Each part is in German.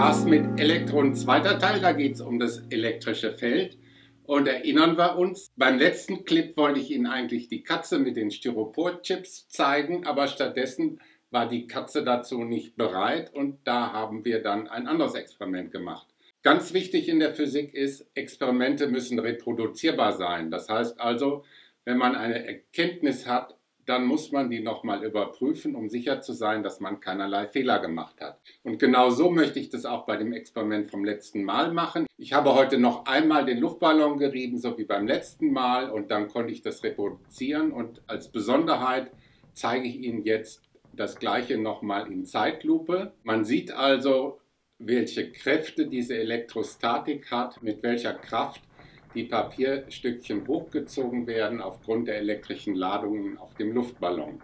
Spaß mit Elektronen, zweiter Teil, da geht es um das elektrische Feld. Und erinnern wir uns, beim letzten Clip wollte ich Ihnen eigentlich die Katze mit den Styropor-Chips zeigen, aber stattdessen war die Katze dazu nicht bereit und da haben wir dann ein anderes Experiment gemacht. Ganz wichtig in der Physik ist, Experimente müssen reproduzierbar sein. Das heißt also, wenn man eine Erkenntnis hat, dann muss man die nochmal überprüfen, um sicher zu sein, dass man keinerlei Fehler gemacht hat. Und genau so möchte ich das auch bei dem Experiment vom letzten Mal machen. Ich habe heute noch einmal den Luftballon gerieben, so wie beim letzten Mal, und dann konnte ich das reproduzieren. Und als Besonderheit zeige ich Ihnen jetzt das gleiche nochmal in Zeitlupe. Man sieht also, welche Kräfte diese Elektrostatik hat, mit welcher Kraft die Papierstückchen hochgezogen werden aufgrund der elektrischen Ladungen auf dem Luftballon.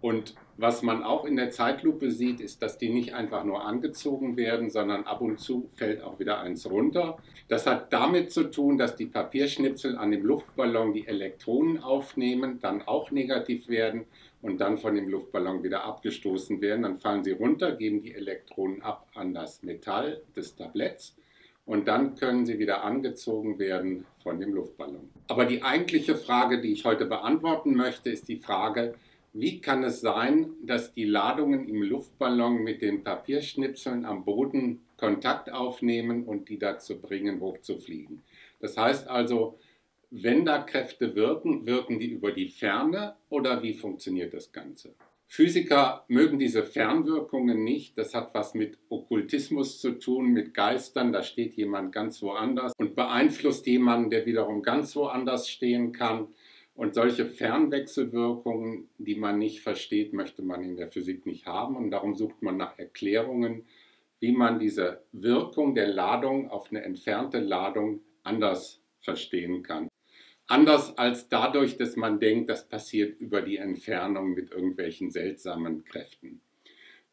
Und was man auch in der Zeitlupe sieht, ist, dass die nicht einfach nur angezogen werden, sondern ab und zu fällt auch wieder eins runter. Das hat damit zu tun, dass die Papierschnipsel an dem Luftballon die Elektronen aufnehmen, dann auch negativ werden und dann von dem Luftballon wieder abgestoßen werden. Dann fallen sie runter, geben die Elektronen ab an das Metall des Tabletts und dann können sie wieder angezogen werden von dem Luftballon. Aber die eigentliche Frage, die ich heute beantworten möchte, ist die Frage, wie kann es sein, dass die Ladungen im Luftballon mit den Papierschnipseln am Boden Kontakt aufnehmen und die dazu bringen, hochzufliegen? Das heißt also, wenn da Kräfte wirken, wirken die über die Ferne oder wie funktioniert das Ganze? Physiker mögen diese Fernwirkungen nicht. Das hat was mit Okkultismus zu tun, mit Geistern. Da steht jemand ganz woanders und beeinflusst jemanden, der wiederum ganz woanders stehen kann. Und solche Fernwechselwirkungen, die man nicht versteht, möchte man in der Physik nicht haben. Und darum sucht man nach Erklärungen, wie man diese Wirkung der Ladung auf eine entfernte Ladung anders verstehen kann. Anders als dadurch, dass man denkt, das passiert über die Entfernung mit irgendwelchen seltsamen Kräften.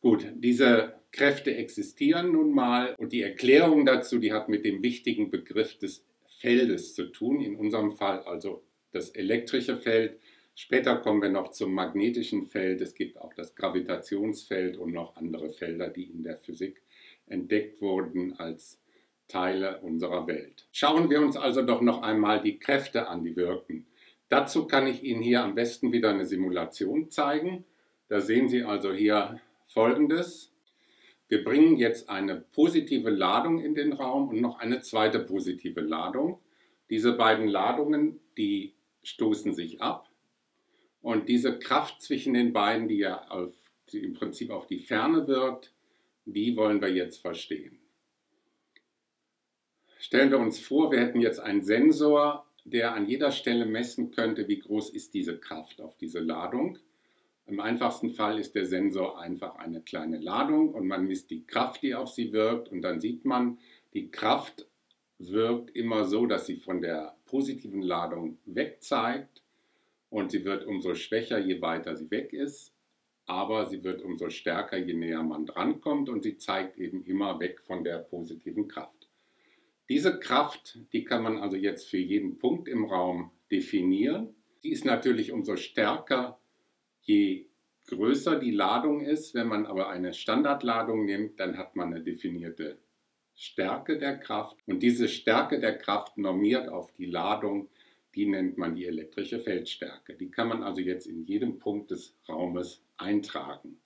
Gut, diese Kräfte existieren nun mal und die Erklärung dazu, die hat mit dem wichtigen Begriff des Feldes zu tun, in unserem Fall also das elektrische Feld. Später kommen wir noch zum magnetischen Feld. Es gibt auch das Gravitationsfeld und noch andere Felder, die in der Physik entdeckt wurden als Teile unserer Welt. Schauen wir uns also doch noch einmal die Kräfte an, die wirken. Dazu kann ich Ihnen hier am besten wieder eine Simulation zeigen. Da sehen Sie also hier Folgendes. Wir bringen jetzt eine positive Ladung in den Raum und noch eine zweite positive Ladung. Diese beiden Ladungen, die stoßen sich ab. Und diese Kraft zwischen den beiden, die ja auf, die im Prinzip auf die Ferne wirkt, die wollen wir jetzt verstehen. Stellen wir uns vor, wir hätten jetzt einen Sensor, der an jeder Stelle messen könnte, wie groß ist diese Kraft auf diese Ladung. Im einfachsten Fall ist der Sensor einfach eine kleine Ladung und man misst die Kraft, die auf sie wirkt und dann sieht man, die Kraft wirkt immer so, dass sie von der positiven Ladung weg zeigt und sie wird umso schwächer, je weiter sie weg ist, aber sie wird umso stärker, je näher man drankommt und sie zeigt eben immer weg von der positiven Kraft. Diese Kraft, die kann man also jetzt für jeden Punkt im Raum definieren. Die ist natürlich umso stärker, je größer die Ladung ist. Wenn man aber eine Standardladung nimmt, dann hat man eine definierte Stärke der Kraft. Und diese Stärke der Kraft normiert auf die Ladung, die nennt man die elektrische Feldstärke. Die kann man also jetzt in jedem Punkt des Raumes eintragen.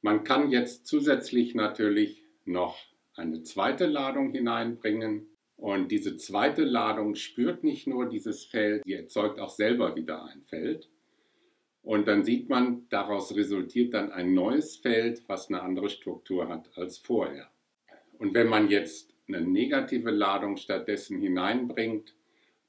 Man kann jetzt zusätzlich natürlich noch eine zweite Ladung hineinbringen. Und diese zweite Ladung spürt nicht nur dieses Feld, sie erzeugt auch selber wieder ein Feld. Und dann sieht man, daraus resultiert dann ein neues Feld, was eine andere Struktur hat als vorher. Und wenn man jetzt eine negative Ladung stattdessen hineinbringt,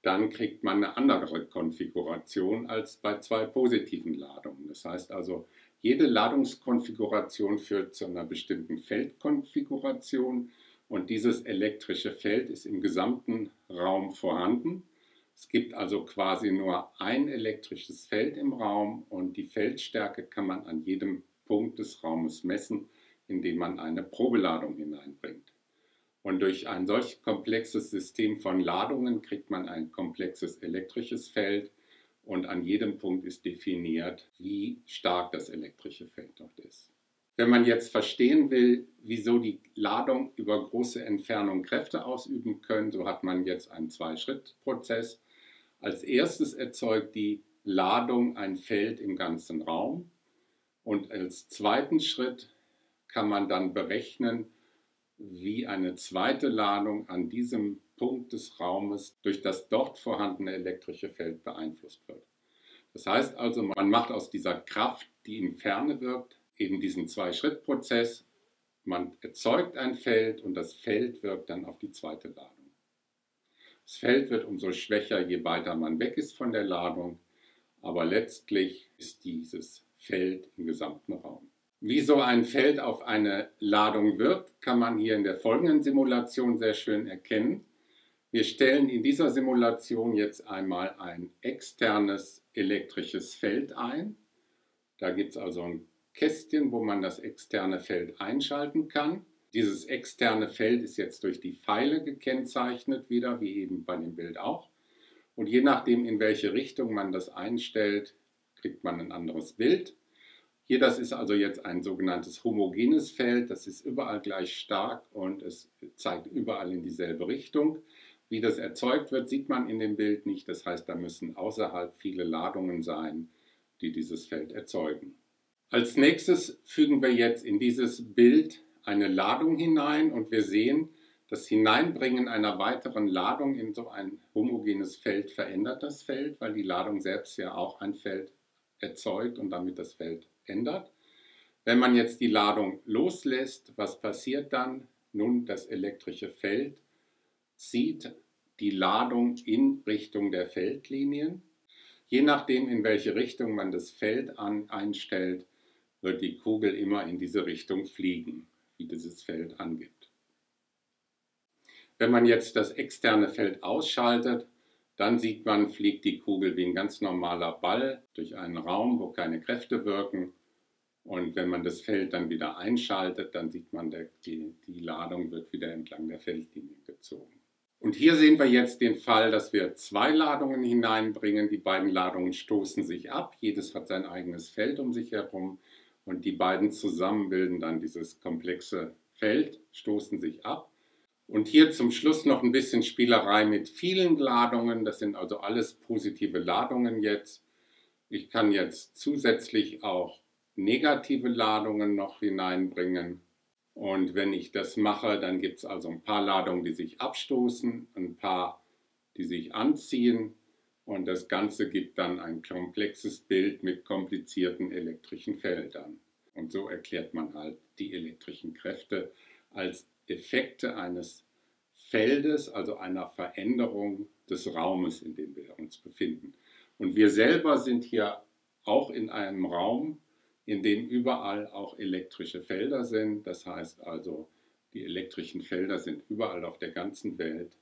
dann kriegt man eine andere Konfiguration als bei zwei positiven Ladungen. Das heißt also, jede Ladungskonfiguration führt zu einer bestimmten Feldkonfiguration und dieses elektrische Feld ist im gesamten Raum vorhanden. Es gibt also quasi nur ein elektrisches Feld im Raum und die Feldstärke kann man an jedem Punkt des Raumes messen, indem man eine Probeladung hineinbringt. Und durch ein solch komplexes System von Ladungen kriegt man ein komplexes elektrisches Feld und an jedem Punkt ist definiert, wie stark das elektrische Feld dort ist. Wenn man jetzt verstehen will, wieso die Ladung über große Entfernung Kräfte ausüben können, so hat man jetzt einen Zwei-Schritt-Prozess. Als erstes erzeugt die Ladung ein Feld im ganzen Raum und als zweiten Schritt kann man dann berechnen, wie eine zweite Ladung an diesem Punkt des Raumes durch das dort vorhandene elektrische Feld beeinflusst wird. Das heißt also, man macht aus dieser Kraft, die in Ferne wirkt, eben diesen Zwei-Schritt-Prozess. Man erzeugt ein Feld und das Feld wirkt dann auf die zweite Ladung. Das Feld wird umso schwächer, je weiter man weg ist von der Ladung, aber letztlich ist dieses Feld im gesamten Raum. Wie so ein Feld auf eine Ladung wirkt, kann man hier in der folgenden Simulation sehr schön erkennen. Wir stellen in dieser Simulation jetzt einmal ein externes elektrisches Feld ein. Da gibt es also ein Kästchen, wo man das externe Feld einschalten kann. Dieses externe Feld ist jetzt durch die Pfeile gekennzeichnet, wieder wie eben bei dem Bild auch. Und je nachdem, in welche Richtung man das einstellt, kriegt man ein anderes Bild. Hier, das ist also jetzt ein sogenanntes homogenes Feld, das ist überall gleich stark und es zeigt überall in dieselbe Richtung. Wie das erzeugt wird, sieht man in dem Bild nicht. Das heißt, da müssen außerhalb viele Ladungen sein, die dieses Feld erzeugen. Als nächstes fügen wir jetzt in dieses Bild eine Ladung hinein und wir sehen, das Hineinbringen einer weiteren Ladung in so ein homogenes Feld verändert das Feld, weil die Ladung selbst ja auch ein Feld erzeugt und damit das Feld ändert. Wenn man jetzt die Ladung loslässt, was passiert dann? Nun, das elektrische Feld zieht die Ladung in Richtung der Feldlinien. Je nachdem, in welche Richtung man das Feld an, einstellt, wird die Kugel immer in diese Richtung fliegen, wie dieses Feld angibt. Wenn man jetzt das externe Feld ausschaltet, dann sieht man, fliegt die Kugel wie ein ganz normaler Ball durch einen Raum, wo keine Kräfte wirken. Und wenn man das Feld dann wieder einschaltet, dann sieht man, die, die Ladung wird wieder entlang der Feldlinie gezogen. Und hier sehen wir jetzt den Fall, dass wir zwei Ladungen hineinbringen. Die beiden Ladungen stoßen sich ab. Jedes hat sein eigenes Feld um sich herum. Und die beiden zusammen bilden dann dieses komplexe Feld, stoßen sich ab. Und hier zum Schluss noch ein bisschen Spielerei mit vielen Ladungen. Das sind also alles positive Ladungen jetzt. Ich kann jetzt zusätzlich auch negative Ladungen noch hineinbringen. Und wenn ich das mache, dann gibt es also ein paar Ladungen, die sich abstoßen, ein paar, die sich anziehen. Und das Ganze gibt dann ein komplexes Bild mit komplizierten elektrischen Feldern. Und so erklärt man halt die elektrischen Kräfte als Effekte eines Feldes, also einer Veränderung des Raumes, in dem wir uns befinden. Und wir selber sind hier auch in einem Raum, in dem überall auch elektrische Felder sind. Das heißt also, die elektrischen Felder sind überall auf der ganzen Welt.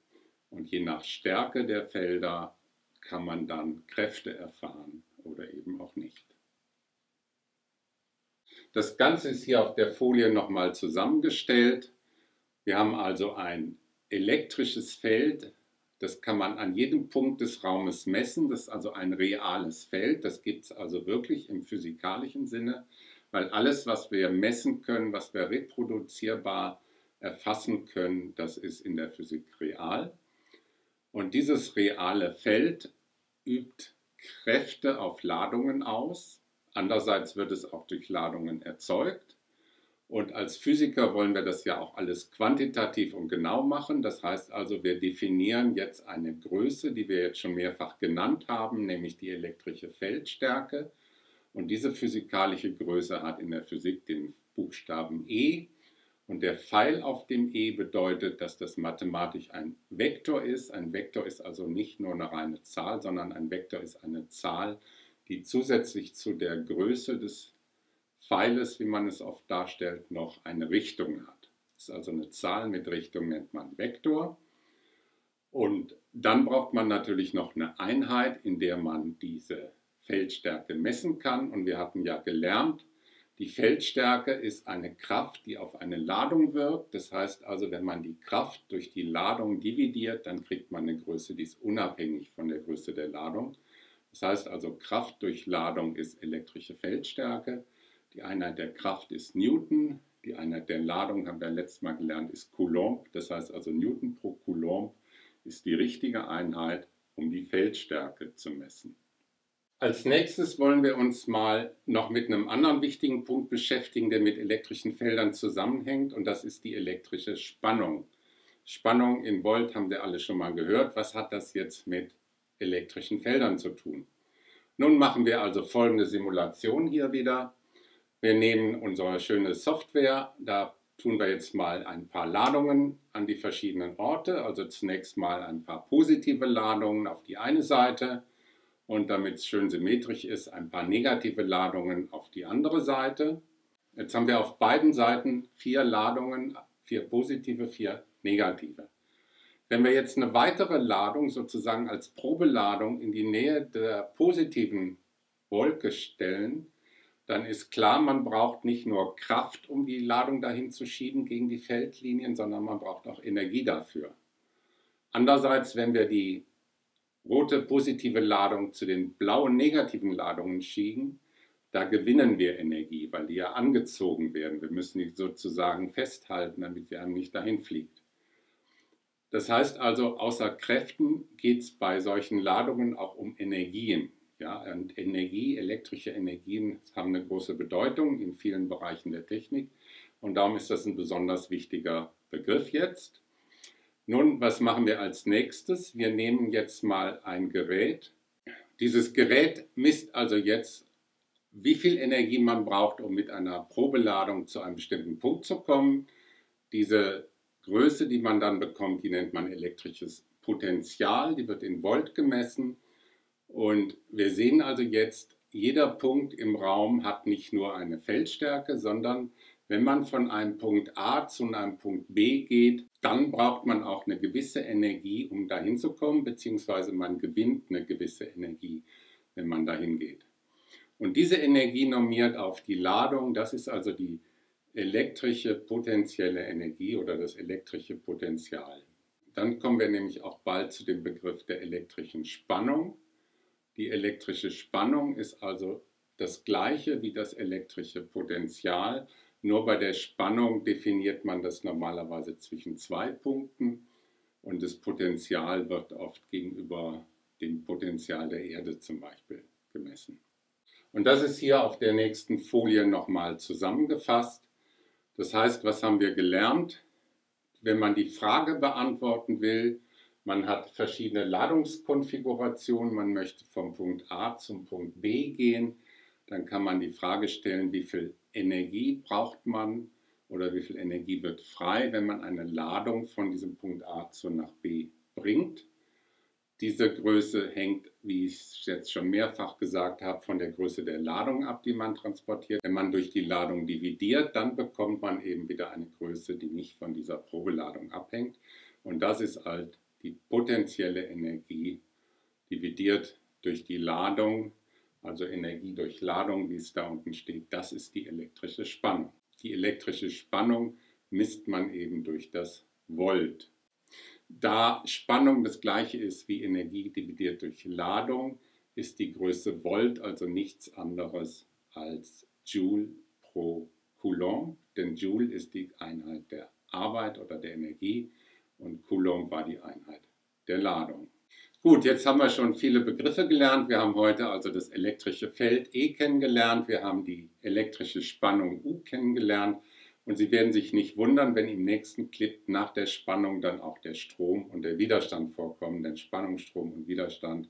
Und je nach Stärke der Felder kann man dann Kräfte erfahren oder eben auch nicht. Das Ganze ist hier auf der Folie nochmal zusammengestellt. Wir haben also ein elektrisches Feld, das kann man an jedem Punkt des Raumes messen. Das ist also ein reales Feld. Das gibt es also wirklich im physikalischen Sinne, weil alles, was wir messen können, was wir reproduzierbar erfassen können, das ist in der Physik real. Und dieses reale Feld übt Kräfte auf Ladungen aus. Andererseits wird es auch durch Ladungen erzeugt. Und als Physiker wollen wir das ja auch alles quantitativ und genau machen. Das heißt also, wir definieren jetzt eine Größe, die wir jetzt schon mehrfach genannt haben, nämlich die elektrische Feldstärke. Und diese physikalische Größe hat in der Physik den Buchstaben E. Und der Pfeil auf dem E bedeutet, dass das mathematisch ein Vektor ist. Ein Vektor ist also nicht nur eine reine Zahl, sondern ein Vektor ist eine Zahl, die zusätzlich zu der Größe des Pfeiles, wie man es oft darstellt, noch eine Richtung hat. Das ist also eine Zahl mit Richtung, nennt man Vektor. Und dann braucht man natürlich noch eine Einheit, in der man diese Feldstärke messen kann. Und wir hatten ja gelernt, die Feldstärke ist eine Kraft, die auf eine Ladung wirkt. Das heißt also, wenn man die Kraft durch die Ladung dividiert, dann kriegt man eine Größe, die ist unabhängig von der Größe der Ladung. Das heißt also, Kraft durch Ladung ist elektrische Feldstärke. Die Einheit der Kraft ist Newton. Die Einheit der Ladung, haben wir letztes Mal gelernt, ist Coulomb. Das heißt also, Newton pro Coulomb ist die richtige Einheit, um die Feldstärke zu messen. Als nächstes wollen wir uns mal noch mit einem anderen wichtigen Punkt beschäftigen, der mit elektrischen Feldern zusammenhängt, und das ist die elektrische Spannung. Spannung in Volt haben wir alle schon mal gehört. Was hat das jetzt mit elektrischen Feldern zu tun? Nun machen wir also folgende Simulation hier wieder. Wir nehmen unsere schöne Software, da tun wir jetzt mal ein paar Ladungen an die verschiedenen Orte. Also zunächst mal ein paar positive Ladungen auf die eine Seite und damit es schön symmetrisch ist, ein paar negative Ladungen auf die andere Seite. Jetzt haben wir auf beiden Seiten vier Ladungen, vier positive, vier negative. Wenn wir jetzt eine weitere Ladung sozusagen als Probeladung in die Nähe der positiven Wolke stellen, dann ist klar, man braucht nicht nur Kraft, um die Ladung dahin zu schieben gegen die Feldlinien, sondern man braucht auch Energie dafür. Andererseits, wenn wir die rote positive Ladung zu den blauen negativen Ladungen schieben, da gewinnen wir Energie, weil die ja angezogen werden. Wir müssen die sozusagen festhalten, damit sie einem nicht dahin fliegt. Das heißt also, außer Kräften geht es bei solchen Ladungen auch um Energien. Ja, und Energie, elektrische Energien haben eine große Bedeutung in vielen Bereichen der Technik und darum ist das ein besonders wichtiger Begriff jetzt. Nun, was machen wir als nächstes? Wir nehmen jetzt mal ein Gerät. Dieses Gerät misst also jetzt, wie viel Energie man braucht, um mit einer Probeladung zu einem bestimmten Punkt zu kommen. Diese Größe, die man dann bekommt, die nennt man elektrisches Potential, die wird in Volt gemessen. Und wir sehen also jetzt, jeder Punkt im Raum hat nicht nur eine Feldstärke, sondern wenn man von einem Punkt A zu einem Punkt B geht, dann braucht man auch eine gewisse Energie, um dahin zu kommen, beziehungsweise man gewinnt eine gewisse Energie, wenn man dahin geht. Und diese Energie normiert auf die Ladung, das ist also die elektrische potenzielle Energie oder das elektrische Potential. Dann kommen wir nämlich auch bald zu dem Begriff der elektrischen Spannung. Die elektrische Spannung ist also das gleiche wie das elektrische Potential, nur bei der Spannung definiert man das normalerweise zwischen zwei Punkten und das Potential wird oft gegenüber dem Potential der Erde zum Beispiel gemessen. Und das ist hier auf der nächsten Folie nochmal zusammengefasst. Das heißt, was haben wir gelernt? Wenn man die Frage beantworten will, man hat verschiedene Ladungskonfigurationen, man möchte vom Punkt A zum Punkt B gehen, dann kann man die Frage stellen, wie viel Energie braucht man oder wie viel Energie wird frei, wenn man eine Ladung von diesem Punkt A zu nach B bringt. Diese Größe hängt, wie ich es jetzt schon mehrfach gesagt habe, von der Größe der Ladung ab, die man transportiert. Wenn man durch die Ladung dividiert, dann bekommt man eben wieder eine Größe, die nicht von dieser Probeladung abhängt. Und das ist halt die potenzielle Energie dividiert durch die Ladung also Energie durch Ladung, wie es da unten steht, das ist die elektrische Spannung. Die elektrische Spannung misst man eben durch das Volt. Da Spannung das gleiche ist wie Energie dividiert durch Ladung, ist die Größe Volt also nichts anderes als Joule pro Coulomb, denn Joule ist die Einheit der Arbeit oder der Energie und Coulomb war die Einheit der Ladung. Gut, jetzt haben wir schon viele Begriffe gelernt. Wir haben heute also das elektrische Feld E kennengelernt. Wir haben die elektrische Spannung U kennengelernt. Und Sie werden sich nicht wundern, wenn im nächsten Clip nach der Spannung dann auch der Strom und der Widerstand vorkommen. Denn Spannung, Strom und Widerstand,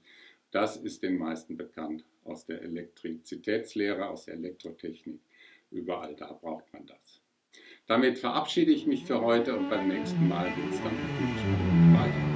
das ist den meisten bekannt aus der Elektrizitätslehre, aus der Elektrotechnik. Überall da braucht man das. Damit verabschiede ich mich für heute und beim nächsten Mal geht es dann Spannung weiter.